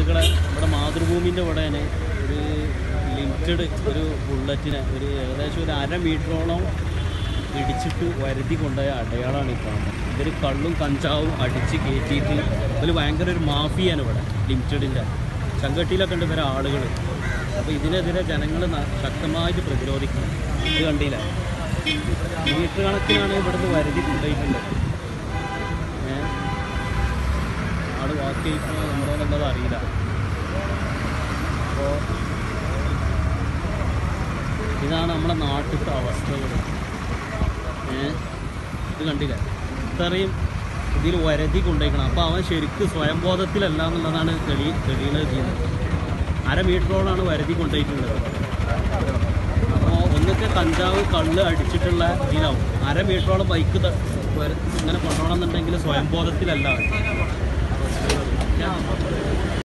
സുഹൃത്തുക്കളെ നമ്മുടെ മാതൃഭൂമിന്റെ ഉടനെ ഒരു ലിമിറ്റഡ് ഒരു ബുള്ളറ്റിനെ ഒരു ഏകദേശം ഒരു അര മീറ്ററോളം ഇടിച്ചിട്ട് വരുതി കൊണ്ടുപോയ അടയാളമാണ് കാണുന്നത് ഇവർ കള്ളും കഞ്ചാവും അടിച്ച് കയറ്റിയിട്ട് അതിൽ ഭയങ്കര ഒരു മാഫിയാണ് ഇവിടെ ലിമിറ്റഡിന്റെ ചങ്കട്ടിയിലൊക്കെ ഉണ്ട് ഇവരെ ആളുകൾ അപ്പോൾ ഇതിനെതിരെ ജനങ്ങൾ ശക്തമായിട്ട് പ്രതിരോധിക്കണം. ഇത് കണ്ടില്ല? മീറ്റർ കണക്കിനാണ് ഇവിടുന്ന് വരുതി കൊണ്ടുപോയിട്ടുള്ളത്. വാക്ക് ചെയ്യിക്കണോ എന്നുള്ളത് അറിയില്ല. അപ്പോൾ ഇതാണ് നമ്മുടെ നാട്ടിലത്തെ അവസ്ഥകൾ. ഇത് കണ്ടില്ല? ഇത്രയും ഇതിൽ വരതി കൊണ്ടുപോയിക്കണം അപ്പോൾ അവൻ ശരിക്കും സ്വയംബോധത്തിലല്ല എന്നുള്ളതാണ് തെളി തെളിയുന്നത് ചെയ്യുന്നത് അര മീറ്ററോളാണ് വരതി കൊണ്ടുപോയിട്ടുള്ളത് അപ്പോൾ ഒന്നൊക്കെ കഞ്ചാവ് കള്ള് അടിച്ചിട്ടുള്ള ഇതിലാവും. അര മീറ്ററോളം ബൈക്ക് ഇങ്ങനെ കൊണ്ടുപോകണം എന്നുണ്ടെങ്കിൽ സ്വയംബോധത്തിലല്ല.